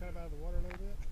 kind of out of the water a little bit.